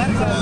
That's a